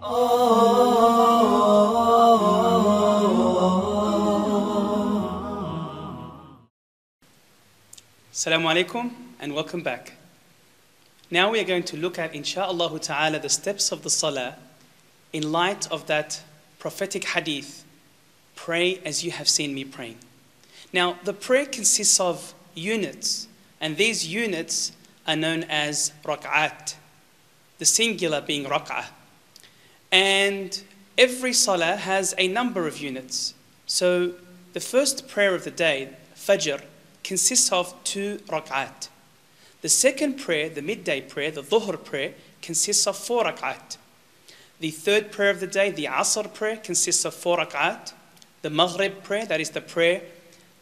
Assalamu alaikum and welcome back. Now we are going to look at, insha'Allah ta'ala, the steps of the salah in light of that prophetic hadith pray as you have seen me praying. Now, the prayer consists of units, and these units are known as rak'at, the singular being rak'ah. And every salah has a number of units. So, the first prayer of the day, Fajr, consists of two rak'at. The second prayer, the midday prayer, the dhuhr prayer, consists of four rak'at. The third prayer of the day, the asr prayer, consists of four rak'at. The maghrib prayer, that is the prayer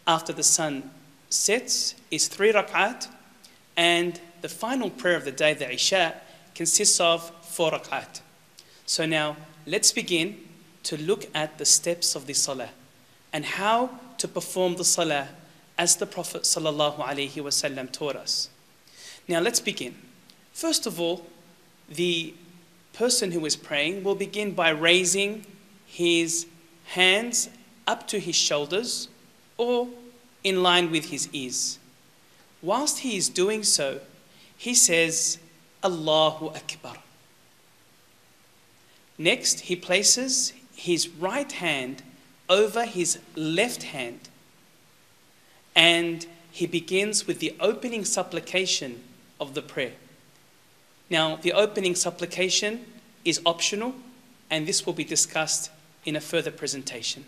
after the sun sets, is three rak'at. And the final prayer of the day, the isha, consists of four rak'at. So now let's begin to look at the steps of the salah and how to perform the salah as the Prophet ﷺ taught us. Now let's begin. First of all, the person who is praying will begin by raising his hands up to his shoulders or in line with his ears. Whilst he is doing so, he says, Allahu Akbar. Next, he places his right hand over his left hand and he begins with the opening supplication of the prayer. Now, the opening supplication is optional, and this will be discussed in a further presentation.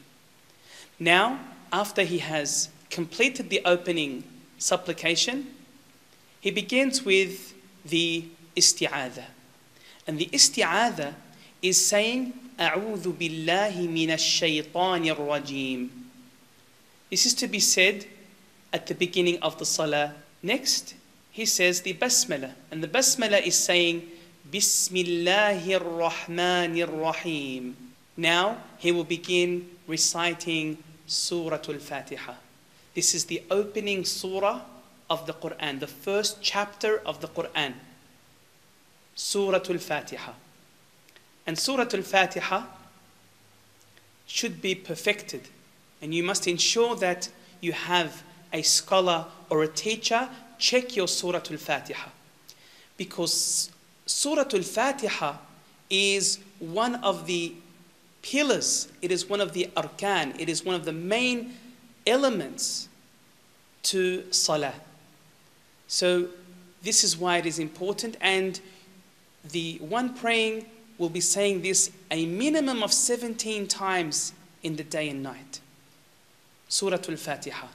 Now, after he has completed the opening supplication, he begins with the isti'adha. And the isti'adha is saying, A'udhu billahi minash shaitanir rajim. This is to be said at the beginning of the salah. Next, he says the basmala. And the basmala is saying, Bismillahir Rahmanir Rahim. Now he will begin reciting Surah Al Fatiha. This is the opening surah of the Quran, the first chapter of the Quran. Surah Al Fatiha. And Surah Al Fatiha should be perfected. And you must ensure that you have a scholar or a teacher, check your Surah Al Fatiha. Because Surah Al Fatiha is one of the pillars, it is one of the arkan, it is one of the main elements to Salah. So, this is why it is important, and the one praying will be saying this a minimum of 17 times in the day and night. Surah Al Fatiha.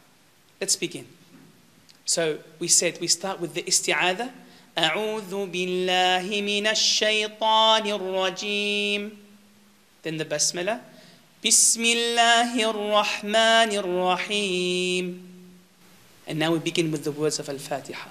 Let's begin. So we said we start with the isti'adha. أعوذ بالله من الشيطان الرجيم. Then the basmala. بسم الله الرحمن الرحيم. And now we begin with the words of Al-Fatiha.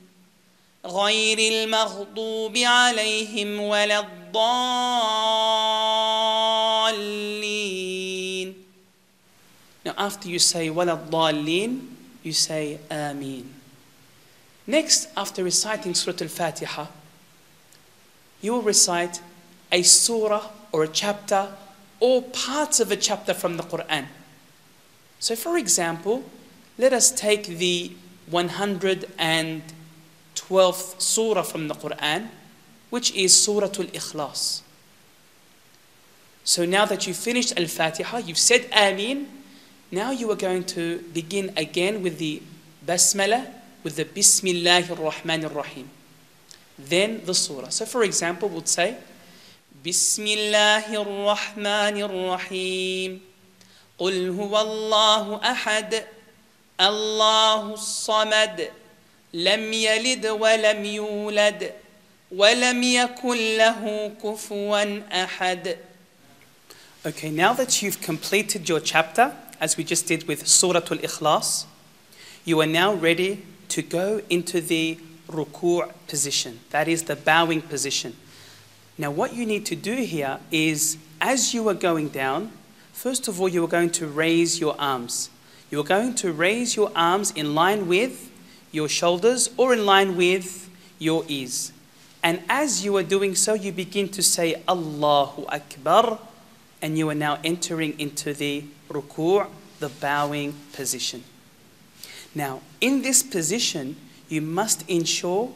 غير المغضوب عليهم ولا الضالين Now after you say ولا الضالين you say Ameen. Next, after reciting Surah Al Fatiha, you will recite a surah or a chapter or parts of a chapter from the Quran. So, for example, let us take the 112th surah from the Quran, which is Surah Al Ikhlas. So, now that you've finished Al Fatiha, you've said Ameen now you are going to begin again with the basmala, with the Bismillahir Rahmanir Rahim. Then the surah. So for example, we'll say, Bismillahir Rahmanir Rahim. قل هو الله أحد الله الصمد لم يلد ولم يولد ولم يكن له كفوا أحد Okay, now that you've completed your chapter, as we just did with Surah Al Ikhlas, you are now ready to go into the ruku' position, that is the bowing position. Now, what you need to do here is as you are going down, first of all, you are going to raise your arms. You are going to raise your arms in line with your shoulders or in line with your ears. And as you are doing so, you begin to say Allahu Akbar, and you are now entering into the ruku', the bowing position. Now, in this position, you must ensure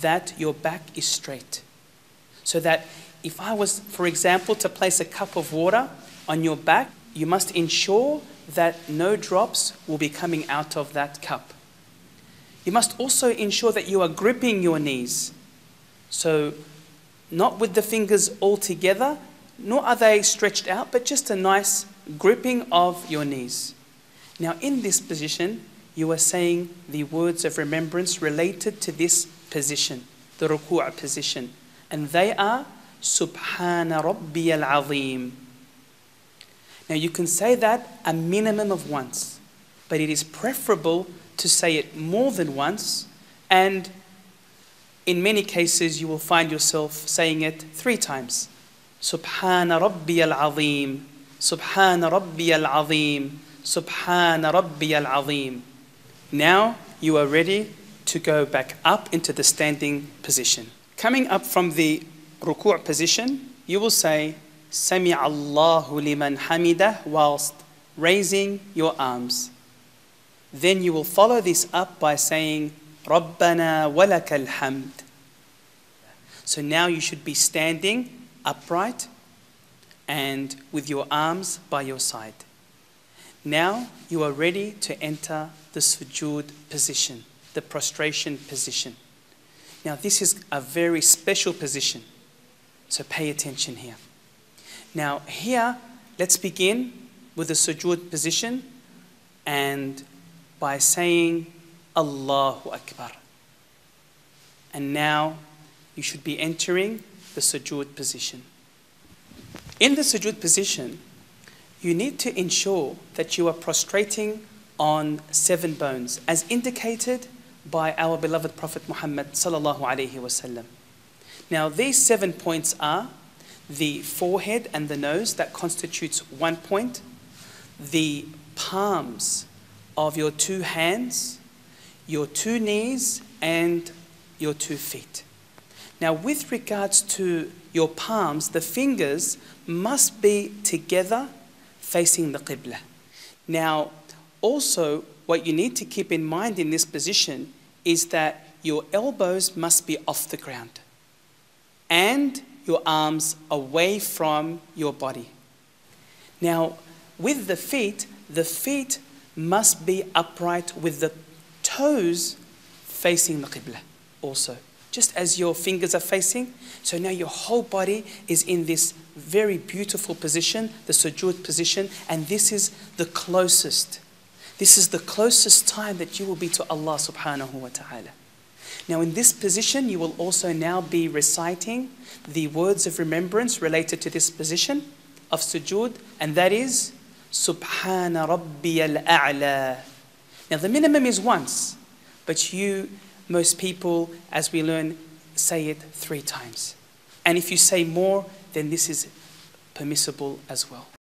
that your back is straight. So that if I was, for example, to place a cup of water on your back, you must ensure that no drops will be coming out of that cup. You must also ensure that you are gripping your knees. So, not with the fingers all together, nor are they stretched out, but just a nice gripping of your knees. Now, in this position, you are saying the words of remembrance related to this position, the ruku' position. And they are Subhana Rabbi al Azim. Now you can say that a minimum of once, but it is preferable to say it more than once, and in many cases you will find yourself saying it three times. Subhana Rabbi al Azim, Subhana Rabbi al Azim, Subhana Rabbi al Azim. Now you are ready to go back up into the standing position. Coming up from the ruku' position, you will say, Sami Allahu liman hamidah, whilst raising your arms. Then you will follow this up by saying, Rabbana walakal hamd. So now you should be standing upright and with your arms by your side. Now you are ready to enter the sujood position, the prostration position. Now, this is a very special position, so pay attention here. Now, here, let's begin with the sujood position and by saying Allahu Akbar. And now you should be entering the sujood position. In the sujood position, you need to ensure that you are prostrating on seven bones, as indicated by our beloved Prophet Muhammad sallallahu alaihi wasallam. Now, these seven points are the forehead and the nose, that constitutes one point, the palms of your two hands, your two knees, and your two feet. Now, with regards to your palms, the fingers must be together facing the Qibla. Now, also, what you need to keep in mind in this position is that your elbows must be off the ground and your arms away from your body. Now, with the feet, the feet must be upright with the toes facing the Qibla also. Just as your fingers are facing, so now your whole body is in this very beautiful position, the sujood position, and this is the closest. This is the closest time that you will be to Allah subhanahu wa ta'ala. Now, in this position, you will also now be reciting the words of remembrance related to this position of sujood, and that is Subhana Rabbi al A'la. Now, the minimum is once, but you, most people, as we learn, say it three times. And if you say more, then this is permissible as well.